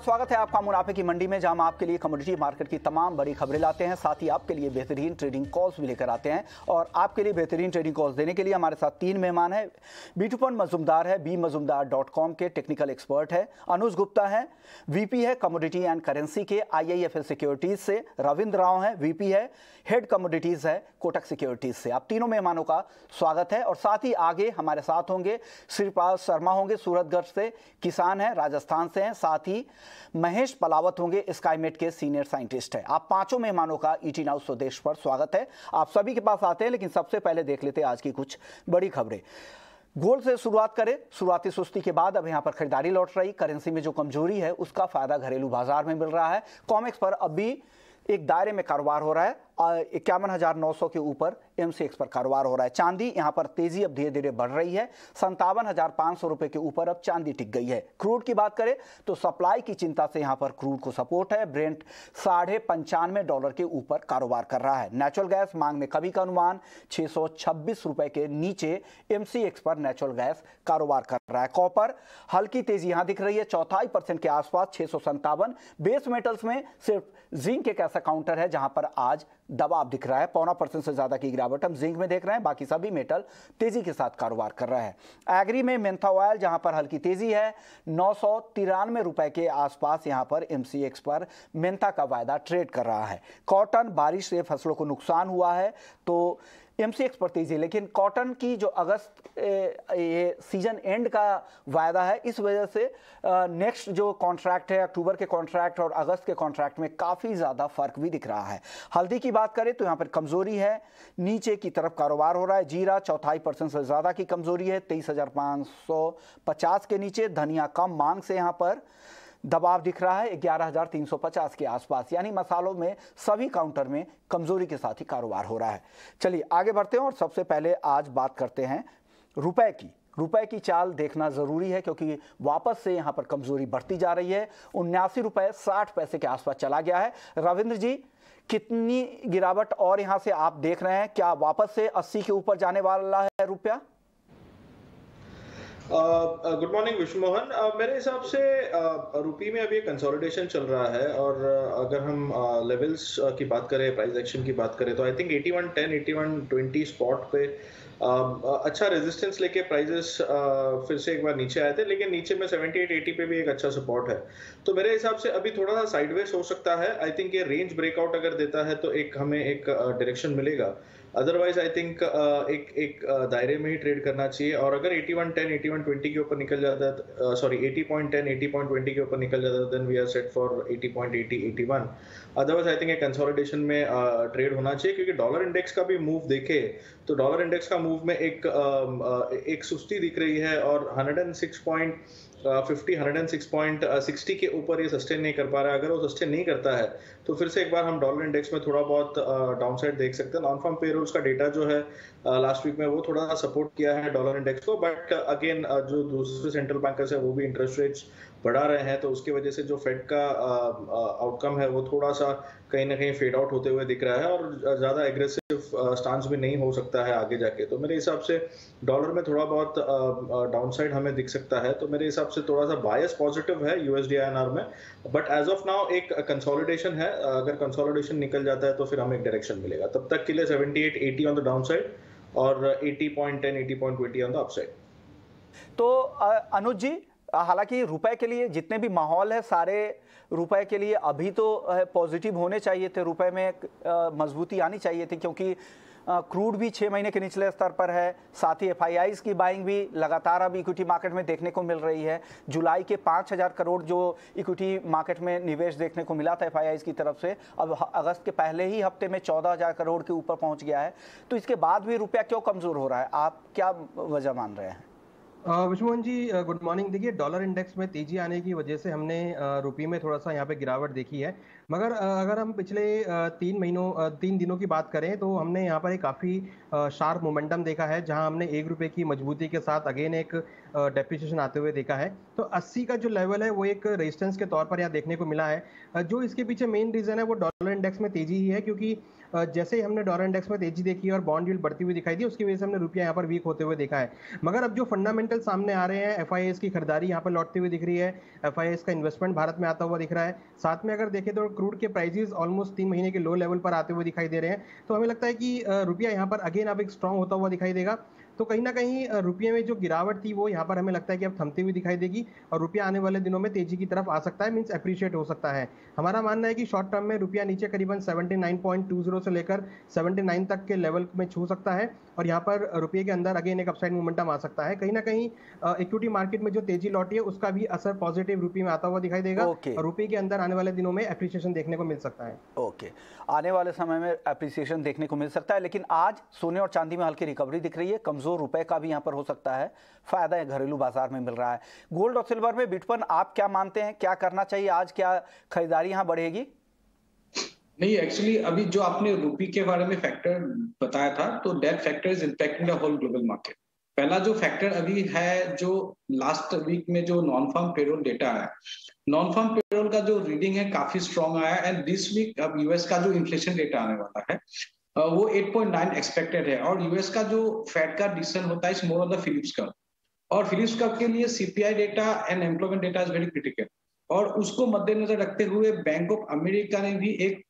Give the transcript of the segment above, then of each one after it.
स्वागत है आपका मुनाफे की मंडी में, जहाँ हम आपके लिए कमोडिटी मार्केट की तमाम बड़ी खबरें लाते हैं। साथ ही आपके लिए बेहतरीन ट्रेडिंग कॉल्स भी लेकर आते हैं और आपके लिए बेहतरीन ट्रेडिंग कॉल्स देने के लिए हमारे साथ तीन मेहमान हैं। बीटूपन मजुमदार है बी मजुमदार डॉट कॉम के टेक्निकल एक्सपर्ट है। अनुज गुप्ता है वीपी है कमोडिटी एंड करेंसी के आई सिक्योरिटीज से। रविंद्र राव है वीपी है हेड कमोडिटीज है, कोटक सिक्योरिटीज से। आप तीनों मेहमानों का स्वागत है और साथ ही आगे हमारे साथ होंगे श्रीपाल शर्मा होंगे, सूरतगढ़ से, किसान है, राजस्थान से हैं। साथ ही महेश पलावत होंगे। स्काईमेट के सीनियर साइंटिस्ट है। आप पाँचों मेहमानों का ईटी नाउ स्वदेश पर स्वागत है। आप सभी के पास आते हैं, लेकिन सबसे पहले देख लेते हैं आज की कुछ बड़ी खबरें। गोल्ड से शुरुआत करें। शुरुआती सुस्ती के बाद अब यहाँ पर खरीदारी लौट रही। करेंसी में जो कमज़ोरी है, उसका फ़ायदा घरेलू बाज़ार में मिल रहा है। कॉमिक्स पर अभी एक दायरे में कारोबार हो रहा है। इक्यावन हज़ार नौ सौ के ऊपर एमसीएक्स पर कारोबार हो रहा है। चांदी यहाँ पर तेज़ी अब धीरे धीरे बढ़ रही है। संतावन हज़ार पाँच सौ रुपए के ऊपर अब चांदी टिक गई है। क्रूड की बात करें तो सप्लाई की चिंता से यहाँ पर क्रूड को सपोर्ट है। ब्रेंट साढ़े पंचानवे डॉलर के ऊपर कारोबार कर रहा है। नेचुरल गैस मांग में कभी का अनुमान, छह सौ छब्बीस के नीचे एमसीएक्स पर नेचुरल गैस कारोबार कर रहा है। कॉपर हल्की तेज़ी यहाँ दिख रही है। चौथाई परसेंट के आसपास छह सौ बेस मेटल्स में सिर्फ़ जिंक एक ऐसा काउंटर है जहाँ पर आज दबाव दिख रहा है, पौना परसेंट से ज़्यादा की गिरावट हम जिंक में देख रहे हैं, बाकी सभी मेटल तेज़ी के साथ कारोबार कर रहा है। एग्री में मेंथा ऑयल, जहाँ पर हल्की तेज़ी है, नौ सौ तिरानवे रुपए के आसपास यहाँ पर एमसीएक्स पर मेंथा का वायदा ट्रेड कर रहा है। कॉटन बारिश से फ़सलों को नुकसान हुआ है तो एमसीएक्स पर तेज़ी लेकिन कॉटन की जो अगस्त ये सीज़न एंड का वायदा है, इस वजह से नेक्स्ट जो कॉन्ट्रैक्ट है, अक्टूबर के कॉन्ट्रैक्ट और अगस्त के कॉन्ट्रैक्ट में काफ़ी ज़्यादा फ़र्क भी दिख रहा है। हल्दी की बात करें तो यहाँ पर कमज़ोरी है, नीचे की तरफ़ कारोबार हो रहा है, जीरा चौथाई परसेंट से ज़्यादा की कमज़ोरी है, तेईस के नीचे, धनिया कम मांग से यहाँ पर दबाव दिख रहा है 11,350 के आसपास यानी मसालों में सभी काउंटर में कमज़ोरी के साथ ही कारोबार हो रहा है। चलिए आगे बढ़ते हैं और सबसे पहले आज बात करते हैं रुपए की। रुपए की चाल देखना ज़रूरी है क्योंकि वापस से यहाँ पर कमज़ोरी बढ़ती जा रही है। उन्यासी रुपए साठ पैसे के आसपास चला गया है। रविंद्र जी कितनी गिरावट और यहाँ से आप देख रहे हैं क्या वापस से 80 के ऊपर जाने वाला है रुपया? गुड मॉर्निंग विष्णु मोहन मेरे हिसाब से रुपी में अभी कंसोलिडेशन चल रहा है और अगर हम लेवल्स की बात करें प्राइस एक्शन की बात करें तो आई थिंक 8110 8120 स्पॉट पे अच्छा रेजिस्टेंस लेके प्राइजेस फिर से एक बार नीचे आए थे, लेकिन नीचे में 78 80 पे भी एक अच्छा सपोर्ट है। तो मेरे हिसाब से अभी थोड़ा सा साइडवेज हो सकता है। आई थिंक ये रेंज ब्रेकआउट अगर देता है तो एक हमें एक डायरेक्शन मिलेगा। अदरवाइज़ आई थिंक एक एक दायरे में ही ट्रेड करना चाहिए। और अगर 8110 8120 के ऊपर निकल जाता है सॉरी 80.10 80.20 के ऊपर निकल जाता है then we are set for 80.80 81 otherwise I think एक कंसोलिडेशन में ट्रेड होना चाहिए, क्योंकि डॉलर इंडेक्स का भी मूव देखे तो डॉलर इंडेक्स का मूव में एक एक सुस्ती दिख रही है, और 106 point fifty hundred and six point sixty के ऊपर ये सस्टेन नहीं कर पा रहा है। अगर वो सस्टेन नहीं करता है तो फिर से एक बार हम डॉलर इंडेक्स में थोड़ा बहुत डाउन साइड देख सकते हैं। नॉन फार्म पेरोल्स का डेटा जो है लास्ट वीक में वो थोड़ा सपोर्ट किया है डॉलर इंडेक्स को। बट अगेन जो दूसरे सेंट्रल बैंकर्स है, वो भी इंटरेस्ट रेट्स बढ़ा रहे हैं। तो उसकी वजह से जो फेड का आउटकम है, वो थोड़ा सा कहीं ना कहीं फेड आउट होते हुए दिख रहा है। और ज़्यादा एग्रेसिव स्टांस भी नहीं हो सकता है आगे जाके। तो मेरे हिसाब से डॉलर में थोड़ा बहुत डाउन साइड हमें दिख सकता है। तो मेरे हिसाब से थोड़ा सा बायस पॉजिटिव है यूएसडी में। बट एज ऑफ़ नाउ एक कंसोलिडेशन है। अगर कंसोलिडेशन निकल जाता है तो फिर हमें एक डायरेक्शन मिलेगा। तब तक के लिए seventy eight eighty on the down side और eighty point ten eighty point twenty on the upside तो अनुज जी, हालाँकि रुपए के लिए जितने भी माहौल है, सारे रुपए के लिए अभी तो पॉजिटिव होने चाहिए थे, रुपए में मजबूती आनी चाहिए थी क्योंकि क्रूड भी छः महीने के निचले स्तर पर है, साथ ही एफ़ की बाइंग भी लगातार अब इक्विटी मार्केट में देखने को मिल रही है। जुलाई के पाँच हज़ार करोड़ जो इक्विटी मार्केट में निवेश देखने को मिला था एफ़ की तरफ़ से, अब अगस्त के पहले ही हफ़्ते में चौदह हज़ार करोड़ के ऊपर पहुँच गया है। तो इसके बाद भी रुपया क्यों कमज़ोर हो रहा है? आप क्या वजह मान रहे हैं? Vishnumohan ji good morning. देखिए, डॉलर इंडेक्स में तेज़ी आने की वजह से हमने रुपये में थोड़ा सा यहाँ पे गिरावट देखी है। मगर अगर हम पिछले तीन महीनों तीन दिनों की बात करें तो हमने यहाँ पर एक काफ़ी शार्प मोमेंटम देखा है, जहाँ हमने एक रुपये की मजबूती के साथ अगेन एक डेप्रिसिएशन आते हुए देखा है। तो 80 का जो लेवल है, वो एक रेजिस्टेंस के तौर पर यहाँ देखने को मिला है। जो इसके पीछे मेन रीजन है, वो डॉलर इंडेक्स में तेज़ी ही है, क्योंकि जैसे ही हमने डॉलर इंडेक्स में तेज़ी देखी और बॉन्ड यील्ड बढ़ती हुई दिखाई दी, उसकी वजह से हमने रुपया यहाँ पर वीक होते हुए देखा है। मगर अब जो फंडामेंटल सामने आ रहे हैं एफ़ की खरीदारी यहाँ पर लौटती हुई दिख रही है। एफ़ का इन्वेस्टमेंट भारत में आता हुआ दिख रहा है। साथ में अगर देखें तो क्रूड के प्राइजेज ऑलमोस्ट तीन महीने के लो लेवल पर आते हुए दिखाई दे रहे हैं। तो हमें लगता है कि रुपया यहाँ पर अगेन अब एक स्ट्रॉन्ग होता हुआ दिखाई देगा। तो कहीं ना कहीं रुपये में जो गिरावट थी वो यहाँ पर हमें लगता है कि अब थमती हुई दिखाई देगी और रुपया आने वाले दिनों में तेज़ी की तरफ़ आ सकता है मीन्स अप्रिशिएट हो सकता है हमारा मानना है कि शॉर्ट टर्म में रुपया नीचे करीबन 79.20 से लेकर 79 तक के लेवल में छू सकता है और यहाँ पर रुपये के अंदर अगेन एक अपसाइड मोमेंटम आ सकता है कहीं ना कहीं इक्विटी मार्केट में जो तेज़ी लौटी है उसका भी असर पॉजिटिव रुपये में आता हुआ दिखाई देगा okay. और रुपये के अंदर आने वाले दिनों में अप्रिसिएशन देखने को मिल सकता है ओके okay. आने वाले समय में अप्रिसिएशन देखने को मिल सकता है लेकिन आज सोने और चांदी में हल्की रिकवरी दिख रही है कमज़ोर रुपए का भी यहाँ पर हो सकता है। फ़ायदा घरेलू बाज़ार में मिल रहा है। गोल्ड और सिल्वर में बिटपन आप क्या मानते हैं? क्या करना चाहिए? आज क्या खरीदारी यहाँ बढ़ेगी? नहीं एक्चुअली अभी जो आपने रूपी के बारे में फैक्टर बताया था तो that factor is impacting the whole global market पहला जो फैक्टर अभी है, जो लास्ट वीक में जो नॉन फार्म पेरोल डेटा है नॉन फार्म पेरोल का जो रीडिंग है, काफ़ी स्ट्रॉन्ग आया एंड दिस वीक अब यूएस का जो इन्फ्लेशन डेटा आने वाला है वो 8.9 एक्सपेक्टेड है। और यूएस का जो फेड का डिसीज़न होता है is more on the Phillips curve और फिलिप्स कर्व के लिए CPI data and employment data is very critical और उसको मद्देनजर रखते हुए बैंक ऑफ़ अमेरिका ने भी एक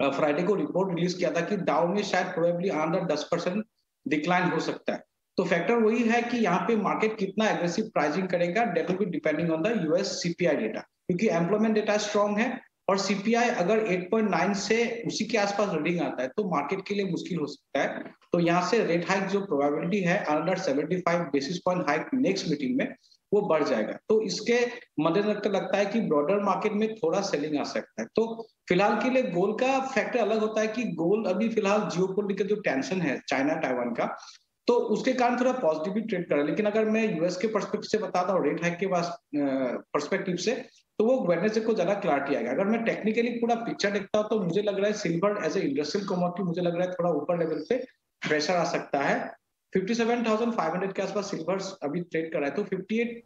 फ्राइडे को रिपोर्ट रिलीज़ किया था कि डाउ में शायद प्रोबेबली अंडर दस परसेंट डिक्लाइन हो सकता है। तो फैक्टर वही है कि यहाँ पे मार्केट कितना एग्रेसिव प्राइसिंग करेगा that will be depending on the US CPI data क्योंकि एम्प्लॉयमेंट डेटा स्ट्रॉन्ग है और सीपीआई अगर 8.9 से उसी के आसपास रीडिंग आता है तो मार्केट के लिए मुश्किल हो सकता है। तो यहाँ से रेट हाइक जो प्रोबेबिलिटी है under 75 basis point hike next meeting में, वो बढ़ जाएगा। तो इसके मद्देनजर लगता है कि ब्रॉडर मार्केट में थोड़ा सेलिंग आ सकता है। तो फ़िलहाल के लिए गोल का फैक्टर अलग होता है कि गोल्ड अभी फ़िलहाल जियो जो टेंशन है चाइना टाइवान का तो उसके कारण थोड़ा पॉजिटिव ट्रेड कर रहा है। लेकिन अगर मैं यूएस के परस्पेक्टिव से बताता हूँ रेट हाइक के पास परस्पेक्टिव से तो वो वेडनेसडे को ज़्यादा क्लैरिटी आएगा। अगर मैं टेक्निकली पूरा पिक्चर देखता हूँ तो मुझे लग रहा है silver as a industrial commodity मुझे लग रहा है थोड़ा ऊपर लेवल पे प्रेशर आ सकता है। 57,500 के आसपास सिल्वर अभी ट्रेड कर रहा है तो 58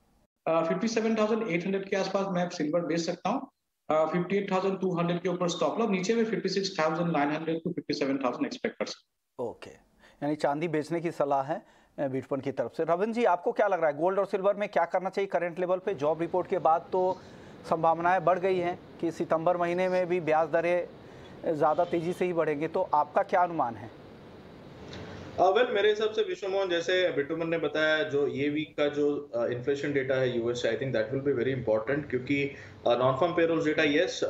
57,800 के आसपास मैं सिल्वर बेच सकता हूँ। Uh, 58,200 के ऊपर स्टॉप लॉस नीचे में 56,900 टू 57,000 एक्सपेक्ट कर सकता ओके यानी चांदी बेचने की सलाह है बीटपन की तरफ़ से। रविंद्र जी आपको क्या लग रहा है? गोल्ड और सिल्वर में क्या करना चाहिए करंट लेवल पे? जॉब रिपोर्ट के बाद तो संभावनाएँ बढ़ गई हैं कि सितंबर महीने में भी ब्याज दरें ज़्यादा तेज़ी से ही बढ़ेंगे तो आपका क्या अनुमान है? वेल मेरे हिसाब से विश्व मोहन जैसे बिटुमन ने बताया, जो ये वीक का जो इन्फ्लेशन डेटा है US I think that will be very important क्योंकि non farm payroll data yes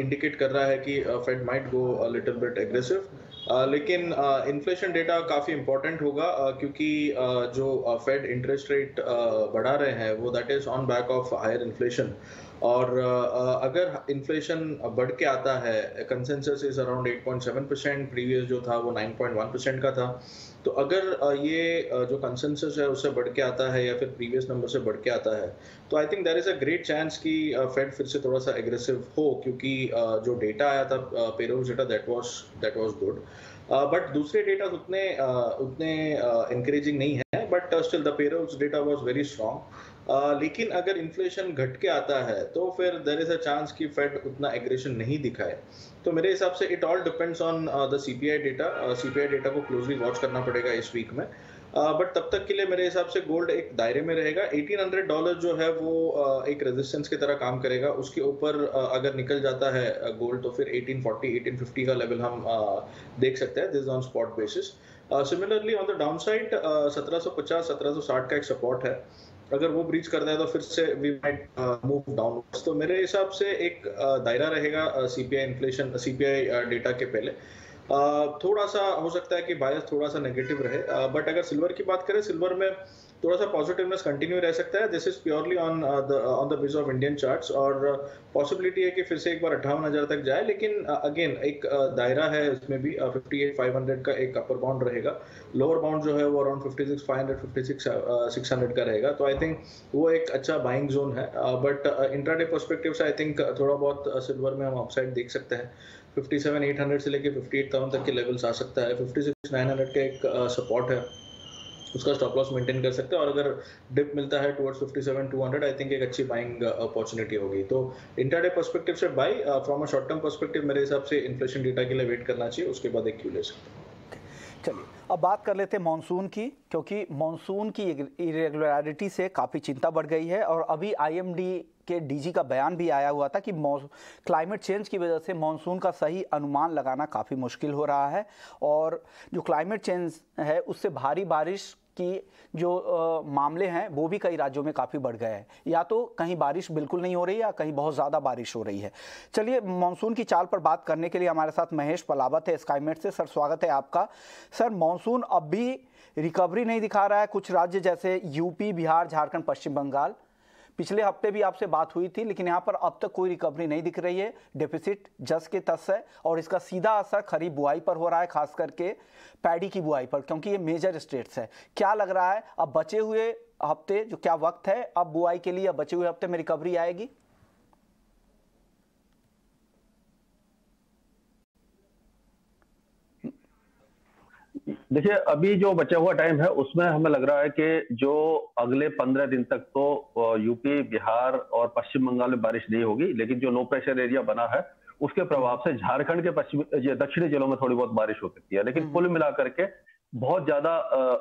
indicate कर रहा है कि Fed might go little bit aggressive लेकिन इन्फ्लेशन डेटा काफ़ी इंपॉर्टेंट होगा क्योंकि जो फेड इंटरेस्ट रेट बढ़ा रहे हैं, वो that is on back of higher inflation और अगर इन्फ्लेशन बढ़ के आता है consensus is around 8.7 percent previous जो था वो 9.1 परसेंट का था. तो अगर ये जो कंसेंसस है उससे बढ़ के आता है या फिर प्रीवियस नंबर से बढ़ के आता है तो I think there is a great chance कि फेड फिर से थोड़ा सा एग्रेसिव हो क्योंकि जो डेटा आया था payroll data that was that was good but दूसरे डेटा उतने उतने इंकरेजिंग नहीं है but still the payrolls data was very strong लेकिन अगर इन्फ्लेशन घट के आता है तो फिर देर इज़ अ चांस कि फेड उतना एग्रेशन नहीं दिखाए। तो मेरे हिसाब से it all depends on the C P I data CPI data को क्लोजली वॉच करना पड़ेगा इस वीक में। बट uh, तब तक के लिए मेरे हिसाब से गोल्ड एक दायरे में रहेगा। 1800 डॉलर जो है वो uh, एक रेजिस्टेंस की तरह काम करेगा। उसके ऊपर uh, अगर निकल जाता है गोल्ड तो फिर 1840 1850 का लेवल हम देख सकते हैं। This on spot basis similarly on the down side 1750 1760 का एक सपोर्ट है। अगर वो ब्रीच करता है तो फिर से वी माइट मूव डाउन तो मेरे हिसाब से एक uh, दायरा रहेगा सीपीआई इन्फ्लेशन सीपीआई डेटा के पहले. Uh, थोड़ा सा हो सकता है कि बायस थोड़ा सा नेगेटिव रहे. बट uh, अगर सिल्वर की बात करें सिल्वर में थोड़ा सा पॉजिटिवनेस कंटिन्यू रह सकता है। This is purely on on the base of Indian charts और पॉसिबिलिटी है कि फिर से एक बार अट्ठावन हज़ार तक जाए लेकिन अगेन uh, एक uh, दायरा है इसमें भी फिफ्टी एट फाइव हंड्रेड का एक अपर बाउंड रहेगा। लोअर बाउंड जो है वो around fifty six five hundred fifty six six hundred का रहेगा। तो आई थिंक वो एक अच्छा बाइंग जोन है। बट इंट्राडे परस्पेक्टिव से आई थिंक थोड़ा बहुत सिल्वर में हम अपसाइड देख सकते हैं। 57 800 से लेके 58,000 तक के लेवल्स आ सकता है। 56 900 का एक सपोर्ट uh, है। उसका स्टॉप लॉस मेंटेन कर सकते हैं और अगर डिप मिलता है टुवर्ड्स 57 200 आई थिंक एक अच्छी बाइंग अपॉर्चुनिटी होगी। तो इंटरडे पर्सपेक्टिव से buy from a short term perspective मेरे हिसाब से इन्फ्लेशन डेटा के लिए वेट करना चाहिए, उसके बाद एक क्यू ले सकते हैं। चलिए, अब बात कर लेते हैं मानसून की, क्योंकि मानसून की इरेगुलरिटी से काफ़ी चिंता बढ़ गई है और अभी आईएमडी के डीजी का बयान भी आया हुआ था कि क्लाइमेट चेंज की वजह से मानसून का सही अनुमान लगाना काफ़ी मुश्किल हो रहा है और जो क्लाइमेट चेंज है, उससे भारी बारिश की जो आ, मामले हैं वो भी कई राज्यों में काफ़ी बढ़ गए हैं। या तो कहीं बारिश बिल्कुल नहीं हो रही या कहीं बहुत ज़्यादा बारिश हो रही है। चलिए मानसून की चाल पर बात करने के लिए हमारे साथ महेश पलावत है स्काईमेट से। सर स्वागत है आपका। सर मानसून अब भी रिकवरी नहीं दिखा रहा है। कुछ राज्य जैसे यूपी बिहार झारखंड पश्चिम बंगाल पिछले हफ़्ते भी आपसे बात हुई थी, लेकिन यहाँ पर अब तक कोई रिकवरी नहीं दिख रही है। डेफिसिट जस के तस है और इसका सीधा असर खरीफ बुआई पर हो रहा है, खास करके पैडी की बुआई पर, क्योंकि ये मेजर स्टेट्स है। क्या लग रहा है, अब बचे हुए हफ़्ते जो क्या वक्त है, अब बुआई के लिए अब बचे हुए हफ़्ते में रिकवरी आएगी? देखिए अभी जो बचा हुआ टाइम है उसमें हमें लग रहा है कि जो अगले पंद्रह दिन तक तो यूपी बिहार और पश्चिम बंगाल में बारिश नहीं होगी लेकिन जो लो प्रेशर एरिया बना है उसके प्रभाव से झारखंड के पश्चिमी दक्षिणी जिलों में थोड़ी बहुत बारिश हो सकती है लेकिन हम्म। कुल मिलाकर के बहुत ज़्यादा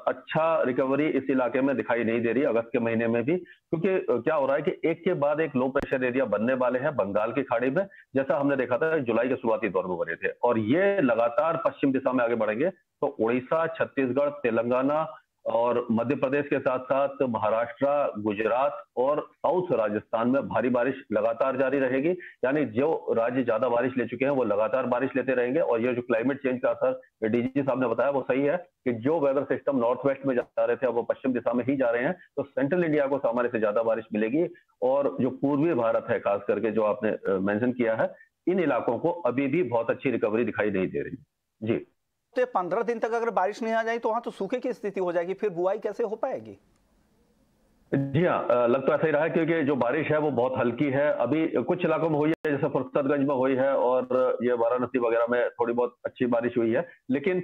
अच्छा रिकवरी इस इलाके में दिखाई नहीं दे रही अगस्त के महीने में भी। क्योंकि क्या हो रहा है कि एक के बाद एक लो प्रेशर एरिया बनने वाले हैं बंगाल की खाड़ी में। जैसा हमने देखा था, जुलाई के शुरुआती दौर में बने थे। और ये लगातार पश्चिम दिशा में आगे बढ़ेंगे। तो उड़ीसा, छत्तीसगढ़, तेलंगाना और मध्य प्रदेश के साथ साथ महाराष्ट्र, गुजरात और साउथ राजस्थान में भारी बारिश लगातार जारी रहेगी। यानी जो राज्य ज़्यादा बारिश ले चुके हैं, वो लगातार बारिश लेते रहेंगे। और ये जो क्लाइमेट चेंज का असर डीजी साहब ने बताया, वो सही है कि जो वेदर सिस्टम नॉर्थ वेस्ट में जा रहे थे, अब वो पश्चिम दिशा में ही जा रहे हैं तो सेंट्रल इंडिया को सामान्य से ज़्यादा बारिश मिलेगी। और जो पूर्वी भारत है, खास करके जो आपने मैंशन किया है, इन इलाकों को अभी भी बहुत अच्छी रिकवरी दिखाई नहीं दे रही। जी। तो पंद्रह दिन तक अगर बारिश नहीं आ जाए तो वहाँ तो सूखे की स्थिति हो जाएगी, फिर बुआई कैसे हो पाएगी? जी हाँ लगता तो ऐसा ही रहा है, क्योंकि जो बारिश है, वो बहुत हल्की है। अभी कुछ इलाकों में हुई जैसे फुर्सतगंज में हुई है और ये वाराणसी वगैरह में थोड़ी बहुत अच्छी बारिश हुई है, लेकिन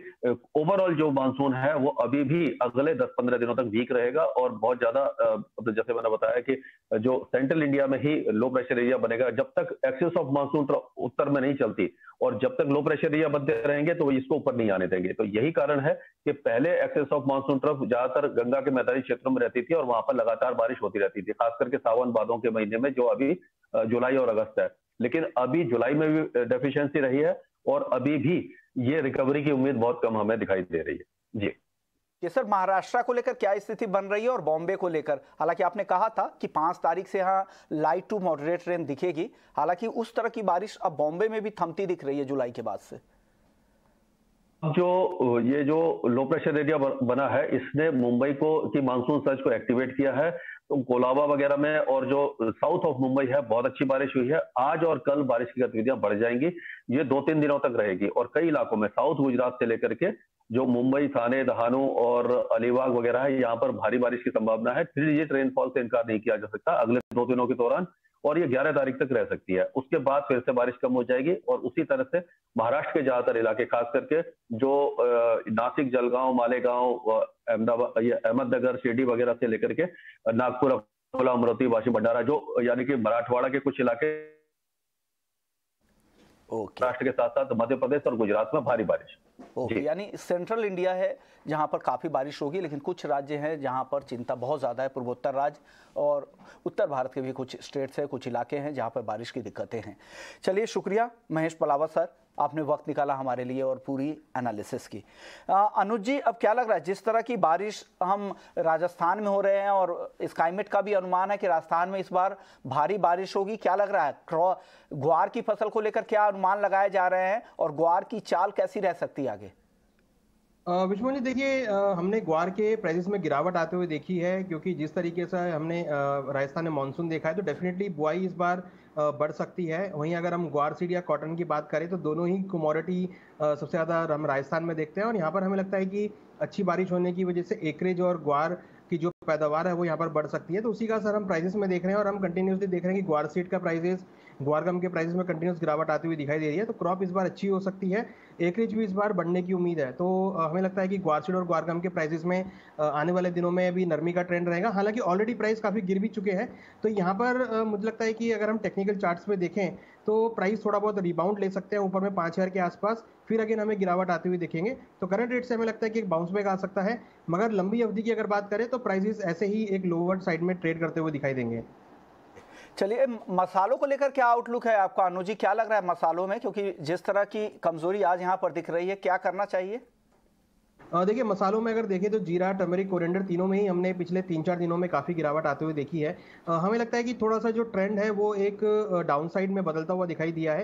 ओवरऑल जो मानसून है, वो अभी भी अगले 10-15 दिनों तक वीक रहेगा और बहुत ज़्यादा तो जैसे मैंने बताया कि जो सेंट्रल इंडिया में ही लो प्रेशर एरिया बनेगा, जब तक एक्सेस ऑफ़ मानसून उत्तर में नहीं चलती और जब तक लो प्रेशर एरिया बनते रहेंगे तो इसको ऊपर नहीं आने देंगे। तो यही कारण है कि पहले एक्सेस ऑफ़ मानसून ट्रफ ज़्यादातर गंगा के मैदानी क्षेत्रों में रहती थी और वहाँ पर लगातार बारिश होती रहती थी खास करके सावन बादों के महीने में जो अभी जुलाई और अगस्त है। लेकिन अभी जुलाई में भी डेफिशिएंसी रही है और अभी भी ये रिकवरी की उम्मीद बहुत कम हमें दिखाई दे रही है। जी। ये सर, महाराष्ट्र को लेकर क्या स्थिति बन रही है और बॉम्बे को लेकर? हालाँकि आपने कहा था कि पाँच तारीख से यहाँ लाइट टू मॉडरेट रेन दिखेगी। हालाँकि उस तरह की बारिश अब बॉम्बे में भी थमती दिख रही है जुलाई के बाद से। जो, ये जो लो प्रेशर एरिया बना है, इसने मुंबई को, की मानसून सर्च को एक्टिवेट किया है। तो कोलाबा वगैरह में और जो साउथ ऑफ़ मुंबई है, बहुत अच्छी बारिश हुई है। आज और कल बारिश की गतिविधियाँ बढ़ जाएँगी। ये दो तीन दिनों तक रहेगी। और कई इलाकों में साउथ गुजरात से लेकर के जो मुंबई, थाने, दहानू और अलीबाग वगैरह है, यहाँ पर भारी बारिश की संभावना है। थ्री डिजिट रेनफॉल से इनकार नहीं किया जा सकता। अगले दो दिनों के दौरान और ये 11 तारीख तक रह सकती है। उसके बाद फिर से बारिश कम हो जाएगी और उसी तरह से महाराष्ट्र के ज़्यादातर इलाके खास करके जो नासिक जलगांव मालेगांव अहमदाबाद अहमदनगर शिरडी वगैरह से लेकर के नागपुर अकोला अमरावती वाशिम भंडारा जो यानी कि मराठवाड़ा के कुछ इलाके महाराष्ट्र के साथ साथ मध्य प्रदेश और गुजरात में भारी बारिश। ओके यानी सेंट्रल इंडिया है जहाँ पर काफ़ी बारिश होगी लेकिन कुछ राज्य हैं जहाँ पर चिंता बहुत ज़्यादा है। पूर्वोत्तर राज्य और उत्तर भारत के भी कुछ स्टेट्स हैं कुछ इलाके हैं जहाँ पर बारिश की दिक्कतें हैं। चलिए शुक्रिया महेश पलावत सर आपने वक्त निकाला हमारे लिए और पूरी एनालिसिस की। अनुज जी अब क्या लग रहा है जिस तरह की बारिश हम राजस्थान में हो रहे हैं और स्काईमेट का भी अनुमान है कि राजस्थान में इस बार भारी बारिश होगी क्या लग रहा है? ग्वार की फ़सल को लेकर क्या अनुमान लगाए जा रहे हैं और ग्वार की चाल कैसी रह सकती है? आगे। विष्णु जी, देखिए हमने ग्वार के प्राइसेस में गिरावट आते हुए देखी है, क्योंकि जिस तरीके से हमने राजस्थान में मानसून देखा है तो डेफिनेटली बुआई इस बार बढ़ सकती है। वहीं अगर हम ग्वार सीड या कॉटन की बात करें तो दोनों ही कमोडिटी सबसे ज़्यादा हम राजस्थान में देखते हैं, और यहाँ पर हमें लगता है कि अच्छी बारिश होने की वजह से एकरेज और ग्वार पैदावार है, वो यहाँ पर बढ़ सकती है। तो उसी का सर हम प्राइसेस में देख रहे हैं और हम कंटिन्यूसली देख रहे हैं कि ग्वार सीड का प्राइसेस ग्वारगम के प्राइसेस में कंटिन्यूस गिरावट आती हुई दिखाई दे रही है। तो क्रॉप इस बार अच्छी हो सकती है। एकरेज भी इस बार बढ़ने की उम्मीद है। तो हमें लगता है कि ग्वारसीड और ग्वारगम के प्राइसेस में आने वाले दिनों में भी नरमी का ट्रेंड रहेगा। हालाँकि ऑलरेडी प्राइस काफ़ी गिर भी चुके हैं। तो यहाँ पर मुझे लगता है कि अगर हम टेक्निकल चार्ट्स में देखें तो प्राइस थोड़ा बहुत रिबाउंड ले सकते हैं ऊपर में पाँच हज़ार के आसपास। फिर अगेन हमें गिरावट आती हुई देखेंगे। तो करंट रेट से हमें लगता है कि एक बाउंस बैक आ सकता है। मगर लंबी अवधि की अगर बात करें तो प्राइसेस ऐसे ही एक लोअर साइड में ट्रेड करते हुए दिखाई देंगे। चलिए मसालों को लेकर क्या आउटलुक है आपका? अनुजी, क्या लग रहा है मसालों में? क्योंकि जिस तरह की कमज़ोरी आज यहाँ पर दिख रही है, क्या करना चाहिए? देखिए, मसालों में अगर देखें तो जीरा, टर्मरिक, कोरिएंडर तीनों में ही हमने पिछले तीन चार दिनों में काफ़ी गिरावट आते हुए देखी है। हमें लगता है कि थोड़ा सा जो ट्रेंड है, वो एक डाउन साइड में बदलता हुआ दिखाई दिया है।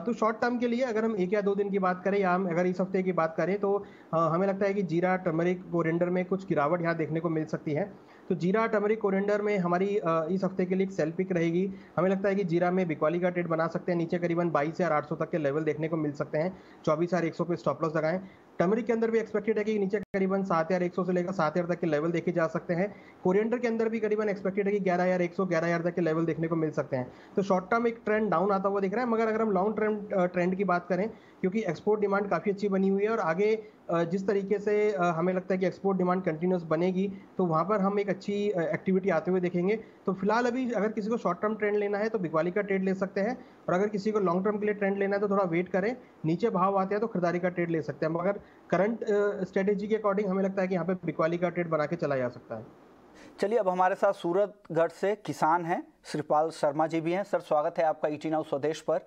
तो शॉर्ट टर्म के लिए अगर हम एक या दो दिन की बात करें या हम अगर इस हफ़्ते की बात करें तो हमें लगता है कि जीरा, टर्मरिक, कोरिएंडर में कुछ गिरावट यहाँ देखने को मिल सकती है। तो जीरा, टर्मरिक, कोरिएंडर में हमारी इस हफ़्ते के लिए एक सेल पिक रहेगी। हमें लगता है कि जीरा में बिकवाली का ट्रेड बना सकते हैं। नीचे करीबन बाईस हज़ार आठ सौ तक के लेवल देखने को मिल सकते हैं। चौबीस हज़ार एक सौ पे स्टॉप लॉस लगाएँ। टर्मरिक के अंदर भी एक्सपेक्टेड है कि नीचे करीबन सात हज़ार एक सौ से लेकर सात हज़ार तक के लेवल देखे जा सकते हैं। कोरियंडर के अंदर भी करीबन एक्सपेक्टेड है कि ग्यारह हज़ार एक सौ, ग्यारह हज़ार तक के लेवल देखने को मिल सकते हैं। तो शॉर्ट टर्म एक ट्रेंड डाउन आता हुआ दिख रहा है, मगर अगर हम लॉन्ग टर्म ट्रेंड की बात करें क्योंकि एक्सपोर्ट डिमांड काफ़ी अच्छी बनी हुई है और आगे जिस तरीके से हमें लगता है कि एक्सपोर्ट डिमांड कंटिन्यूस बनेगी तो वहाँ पर हम एक अच्छी एक्टिविटी आते हुए देखेंगे। तो फ़िलहाल अभी अगर किसी को शॉर्ट टर्म ट्रेंड लेना है तो बिकवाली का ट्रेड ले सकते हैं और अगर किसी को लॉन्ग टर्म के लिए ट्रेंड लेना है तो थोड़ा वेट करें। नीचे भाव आते हैं तो खरीदारी का ट्रेड ले सकते हैं। मगर करंट स्ट्रेटेजी के अकॉर्डिंग हमें लगता है कि यहाँ पे बिकवाली का ट्रेड बना के चला जा सकता है। चलिए अब हमारे साथ सूरतगढ़ से किसान हैं श्रीपाल शर्मा जी भी हैं। सर स्वागत है आपका ईटी नाउ स्वदेश पर।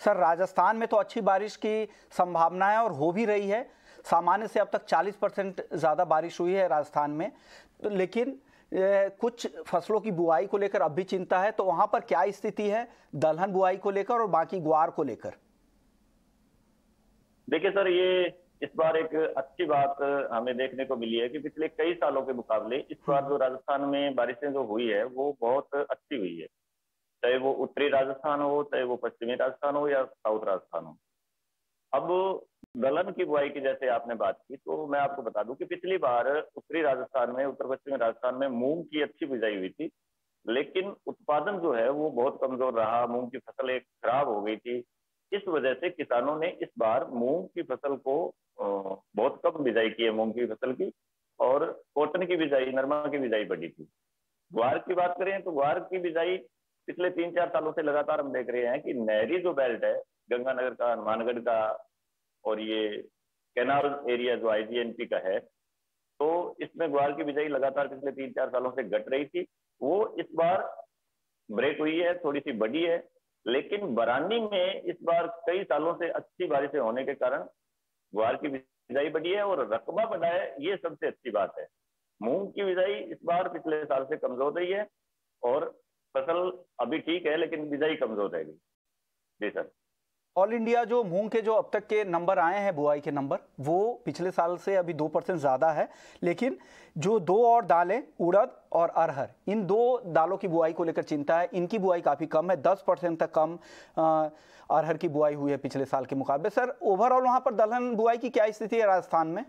सर राजस्थान में तो अच्छी बारिश की संभावना है और हो भी रही है। सामान्य से अब तक 40 परसेंट ज़्यादा बारिश हुई है राजस्थान में। तो लेकिन ए, कुछ फ़सलों की बुआई को लेकर अब भी चिंता है तो वहाँ पर क्या स्थिति है दलहन बुआई को लेकर और बाकी ग्वार को लेकर? देखिए सर ये इस बार एक अच्छी बात हमें देखने को मिली है कि पिछले कई सालों के मुकाबले इस बार जो राजस्थान में बारिशें जो हुई है, वो बहुत अच्छी हुई है। चाहे वो उत्तरी राजस्थान हो, चाहे वो पश्चिमी राजस्थान हो या साउथ राजस्थान हो। अब दलहन की बुआई की जैसे आपने बात की तो मैं आपको बता दूँ कि पिछली बार उत्तरी राजस्थान में, उत्तर पश्चिमी राजस्थान में मूंग की अच्छी बिजाई हुई थी, लेकिन उत्पादन जो है, वो बहुत कमज़ोर रहा, मूंग की फ़सल एक खराब हो गई थी। इस वजह से किसानों ने इस बार मूंग की फ़सल को बहुत कम बिजाई की है मूंग की फ़सल की और कॉटन की बिजाई नरमा की बिजाई बढ़ी थी। ग्वार की बात करें तो ग्वार की बिजाई पिछले तीन चार सालों से लगातार हम देख रहे हैं कि नहरी जो बेल्ट है, गंगानगर का, हनुमानगढ़ का और ये कैनाल एरिया जो आईजीएनपी का है तो इसमें ग्वार की बिजाई लगातार पिछले तीन चार सालों से घट रही थी। वो इस बार ब्रेक हुई है थोड़ी सी बड़ी है, लेकिन बरानी में इस बार कई सालों से अच्छी बारिशें होने के कारण ग्वार की विदाई बढ़ी है और रकबा बढ़ा है, ये सबसे अच्छी बात है। मूंग की विदाई इस बार पिछले साल से कमज़ोर रही है और फ़सल अभी ठीक है, लेकिन बिजाई कमज़ोर रहेगी जी सर। ऑल इंडिया जो मूंग के जो अब तक के नंबर आए हैं, बुआई के नंबर, वो पिछले साल से अभी दो परसेंट ज़्यादा है। लेकिन जो दो और दालें, उड़द और अरहर, इन दो दालों की बुआई को लेकर चिंता है। इनकी बुआई काफ़ी कम है, दस परसेंट तक कम अरहर की बुआई हुई है पिछले साल के मुकाबले। सर ओवरऑल वहाँ पर दलहन बुआई की क्या स्थिति है राजस्थान में?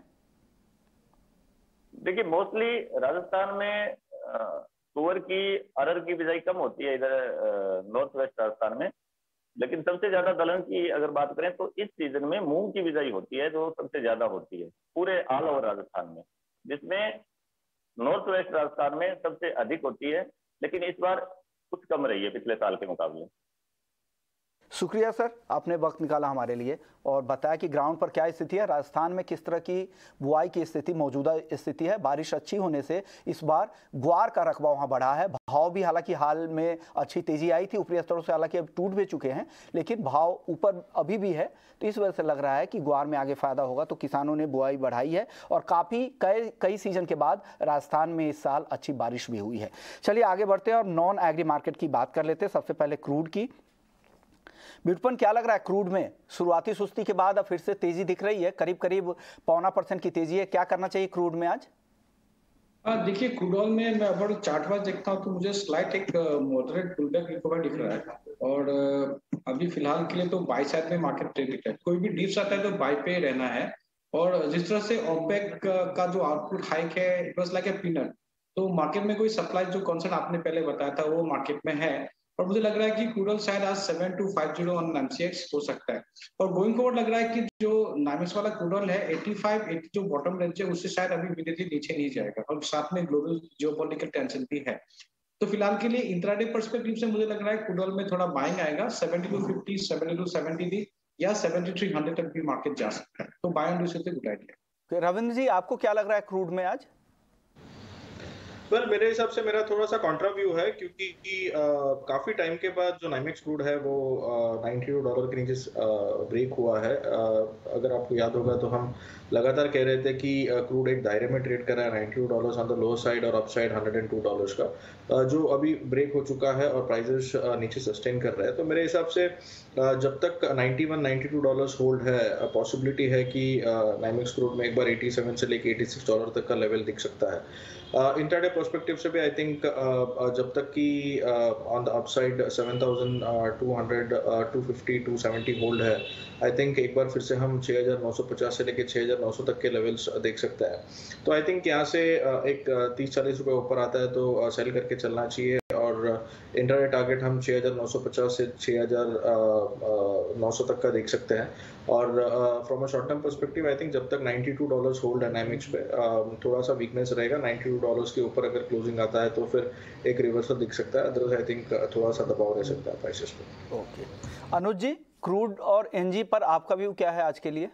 देखिए मोस्टली राजस्थान में तुअर की, अरहर की बिजाई कम होती है इधर नॉर्थ वेस्ट राजस्थान में। लेकिन सबसे ज़्यादा दलहन की अगर बात करें तो इस सीज़न में मूंग की बिजाई होती है जो सबसे ज़्यादा होती है, पूरे ऑल ओवर राजस्थान में। जिसमें नॉर्थ वेस्ट राजस्थान में सबसे अधिक होती है, लेकिन इस बार कुछ कम रही है पिछले साल के मुकाबले। शुक्रिया सर, आपने वक्त निकाला हमारे लिए और बताया कि ग्राउंड पर क्या स्थिति है, राजस्थान में किस तरह की बुआई की स्थिति, मौजूदा स्थिति है। बारिश अच्छी होने से इस बार ग्वार का रकबा वहाँ बढ़ा है। भाव भी हालाँकि हाल में अच्छी तेज़ी आई थी, ऊपरी स्तरों से हालाँकि अब टूट भी चुके हैं, लेकिन भाव ऊपर अभी भी है। तो इस वजह से लग रहा है कि ग्वार में आगे फ़ायदा होगा। तो किसानों ने बुआई बढ़ाई है और काफ़ी कई कई सीज़न के बाद राजस्थान में इस साल अच्छी बारिश भी हुई है। चलिए आगे बढ़ते हैं और नॉन एग्री मार्केट की बात कर लेते हैं। सबसे पहले क्रूड की। ब्यूटपन क्या लग रहा है क्रूड में? शुरुआती सुस्ती के बाद अब फिर से तेज़ी दिख रही है। करीब करीब पौना परसेंट की तेज़ी है। क्या करना चाहिए क्रूड में आज? देखिए, क्रूड ऑयल में मैं अगर चार्ट वाइज देखता हूँ तो मुझे स्लाइट एक मॉडरेट पुलबैक रिकवर दिख रहा है। और अभी फ़िलहाल के लिए तो बाई साइड में मार्केट ट्रेड दिख रहा है। कोई भी डिप्स आता है तो बाई पे रहना है। और जिस तरह से ओपेक का जो आउटपुट हाइक है it was like a peanut तो मार्केट में कोई सप्लाई जो कॉन्सेप्ट आपने पहले बताया था, वो मार्केट में है। और मुझे लग रहा है कि क्रूडल शायद आज seven two five zero on MCX हो सकता है। और गोइंग फॉरवर्ड लग रहा है कि जो नामिक्स वाला क्रूडल है 85 80 जो बॉटम रेंज है, उससे शायद अभी इमीडिएटली नीचे नहीं जाएगा। और साथ में ग्लोबल जियोपॉलिटिकल टेंशन भी है। तो फ़िलहाल के लिए इंट्राडे परस्पेक्टिव से मुझे लग रहा है क्रूडल में थोड़ा बाइंग आएगा। 70 टू 50 70 टू 70 भी या 73 100 तक भी मार्केट जा सकता है। तो एंड से गुड आइडिया रविंद्र जी, आपको क्या लग रहा है क्रूड में आज? Well, मेरे हिसाब से मेरा थोड़ा सा कॉन्ट्रा व्यू है क्योंकि आ, काफ़ी टाइम के बाद जो नाइमेक्स क्रूड है वो नाइन्टी टू डॉलर के नीचे ब्रेक हुआ है। आ, अगर आपको याद होगा तो हम लगातार कह रहे थे कि क्रूड एक दायरे में ट्रेड कर रहा है ninety two dollar on the low side और up side hundred and two dollar का। आ, जो अभी ब्रेक हो चुका है और प्राइजेस नीचे सस्टेन कर रहे हैं तो मेरे हिसाब से जब तक ninety one ninety two dollar hold है पॉसिबिलिटी है कि नाइमेक्स क्रूड में एक बार 87 से लेकर एटी सिक्स डॉलर तक का लेवल दिख सकता है। इंटरडे प्रोस्पेक्टिव से भी आई थिंक जब तक कि ऑन द अपसाइड 7200 250 270 होल्ड है आई थिंक एक बार फिर से हम 6950 से लेके 6900 तक के लेवल्स देख सकते हैं। तो आई थिंक यहाँ से एक तीस चालीस रुपये ऊपर आता है तो सेल करके चलना चाहिए। इंटरडे टारगेट हम 6950 से 6900 तक का देख सकते हैं। और from a short term perspective I think जब तक 92 डॉलर्स होल्ड डायनामिक्स पे थोड़ा सा वीकनेस रहेगा 92 डॉलर्स के ऊपर अगर क्लोजिंग आता है तो फिर एक रिवर्सल दिख सकता है। अदरवाइज़ आई थिंक थोड़ा सा दबाव रह सकता है प्राइसेस पे। ओके अनुज जी क्रूड और एनजी पर आपका व्यू क्या है आज के लिए?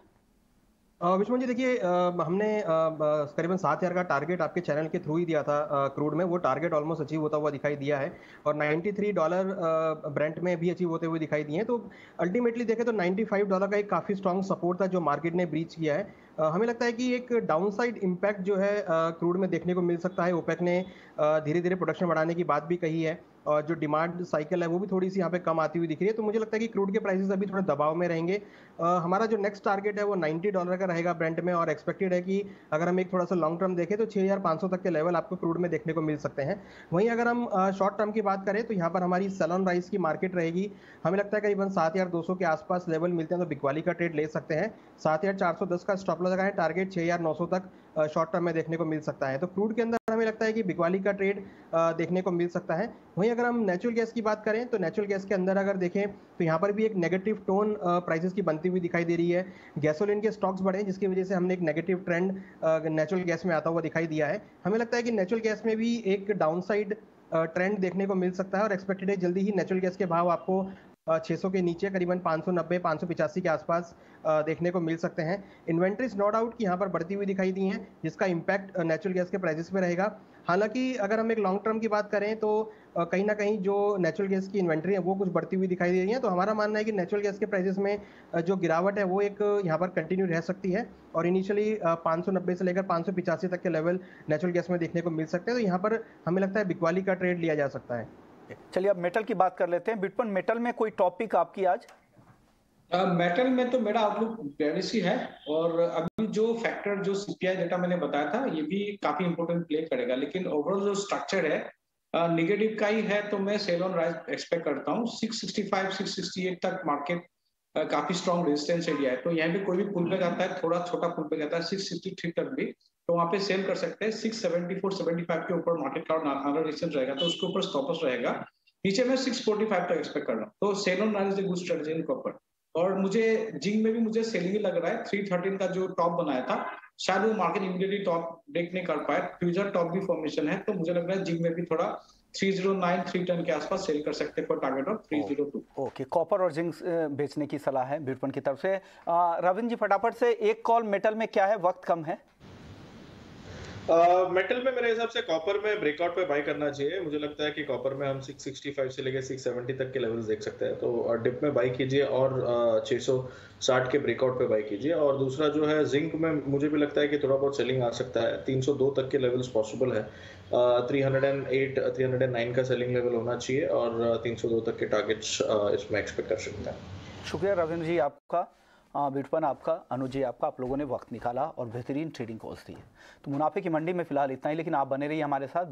विष्णु जी देखिए हमने करीबन सात हज़ार का टारगेट आपके चैनल के थ्रू ही दिया था क्रूड में। वो टारगेट ऑलमोस्ट अचीव होता हुआ दिखाई दिया है और 93 डॉलर ब्रेंट में भी अचीव होते हुए दिखाई दिए हैं। तो अल्टीमेटली देखें तो 95 डॉलर का एक काफ़ी स्ट्रॉन्ग सपोर्ट था जो मार्केट ने ब्रीच किया है। हमें लगता है कि एक डाउनसाइड इम्पैक्ट जो है क्रूड में देखने को मिल सकता है। ओपेक ने धीरे धीरे प्रोडक्शन बढ़ाने की बात भी कही है। जो डिमांड साइकिल है, वो भी थोड़ी सी यहाँ पे कम आती हुई दिख रही है। तो मुझे लगता है कि क्रूड के प्राइसेस अभी थोड़े दबाव में रहेंगे। हमारा जो नेक्स्ट टारगेट है, वो 90 डॉलर का रहेगा ब्रेंट में और एक्सपेक्टेड है कि अगर हम एक थोड़ा सा लॉन्ग टर्म देखें तो 6500 तक के लेवल आपको क्रूड में देखने को मिल सकते हैं। वहीं अगर हम शॉर्ट टर्म की बात करें तो यहाँ पर हमारी सेलॉन राइस की मार्केट रहेगी। हमें लगता है करीबन सात दो के आसपास लेवल मिलते हैं तो बिकवाली का ट्रेड ले सकते हैं। सात चार का स्टॉप लगाए टारगेट छः नौ तक। शॉर्ट टर्म में देखने को मिल सकता है। तो क्रूड के अंदर हमें लगता है कि बिकवाली का ट्रेड देखने को मिल सकता है। वहीं अगर हम नेचुरल गैस की बात करें तो नेचुरल गैस के अंदर अगर देखें तो यहाँ पर भी एक नेगेटिव टोन प्राइसेस की बनती हुई दिखाई दे रही है। गैसोलिन के स्टॉक्स बढ़े, जिसकी वजह से हमने एक नेगेटिव ट्रेंड नेचुरल गैस में आता हुआ दिखाई दिया है। हमें लगता है कि नेचुरल गैस में भी एक डाउन साइड ट्रेंड देखने को मिल सकता है और एक्सपेक्टेड है जल्दी ही नेचुरल गैस के भाव आपको 600 के नीचे, करीबन 590 585 के आसपास देखने को मिल सकते हैं। इन्वेंट्रीज नो डाउट कि यहाँ पर बढ़ती हुई दिखाई दी हैं, जिसका इम्पैक्ट नेचुरल गैस के प्राइसेस में रहेगा। हालाँकि अगर हम एक लॉन्ग टर्म की बात करें तो कहीं ना कहीं जो नेचुरल गैस की इन्वेंट्री है, वो कुछ बढ़ती हुई दिखाई दे रही है। तो हमारा मानना है कि नेचुरल गैस के प्राइसेस में जो गिरावट है, वो एक यहाँ पर कंटिन्यू रह सकती है। और इनिशियली 590 से लेकर पाँच तक के लेवल नेचुरल गैस में देखने को मिल सकते हैं। तो यहाँ पर हमें लगता है बिकवाली का ट्रेड लिया जा सकता है। चलिए अब मेटल की बात कर लेते हैं। बिटपन मेटल में कोई टॉपिक आपकी आज? मेटल uh, में तो मेरा आउटलुक बेरिसी है और अभी जो फैक्टर जो सीपीआई डेटा मैंने बताया था ये भी काफ़ी इंपॉर्टेंट प्ले करेगा। लेकिन ओवरऑल जो स्ट्रक्चर है नेगेटिव uh, का ही है तो मैं सेल ऑन राइज एक्सपेक्ट करता हूँ। 665 668 तक मार्केट uh, काफ़ी स्ट्रॉन्ग रेजिस्टेंस एरिया है तो यहाँ पे कोई भी पुल पे जाता है थोड़ा छोटा पुल पे जाता है 663 तक भी। तो वहाँ पे सेल कर सकते हैं। 674 75 के ऊपर मार्केट का अगर रेजिस्टेंस रहेगा तो उसके ऊपर स्टॉपर्स रहेगा। नीचे में 645 तक एक्सपेक्ट कर रहा हूँ। तो sell on rise good strategy in copper और मुझे जिंक में भी मुझे सेलिंग लग रहा है। 313 का जो टॉप बनाया था, शायद वो मार्केट इमीडिएटली टॉप ब्रेक नहीं कर पाए। फ्यूचर टॉप भी फॉर्मेशन है तो मुझे लग रहा है जिंक में भी थोड़ा 309 310 के आसपास सेल कर सकते हैं for target of 302 okay copper और जिंक बेचने की सलाह है बिरपन की तरफ़ से। रविंद्र जी, फटाफट से एक कॉल मेटल में क्या है? वक्त कम है। मेटल uh, में मेरे हिसाब से कॉपर में ब्रेकआउट पे बाय करना चाहिए। मुझे लगता है कि कॉपर में हम 665 से लेके 670 तक के लेवल्स देख सकते हैं। तो डिप में बाई कीजिए और uh, 660 के ब्रेकआउट पे बाई कीजिए। और दूसरा जो है जिंक में मुझे भी लगता है कि थोड़ा बहुत सेलिंग आ सकता है। 302 तक के लेवल्स पॉसिबल है। थ्री हंड्रेड एंड का सेलिंग लेवल होना चाहिए और दो तक के टारगेट्स uh, इसमें एक्सपेक्ट कर सकते हैं। शुक्रिया रविंद्र जी आपका। बिटपन आपका अनुजय आपका, आप लोगों ने वक्त निकाला और बेहतरीन ट्रेडिंग कॉल्स दिए। तो मुनाफे की मंडी में फ़िलहाल इतना ही, लेकिन आप बने रहिए हमारे साथ।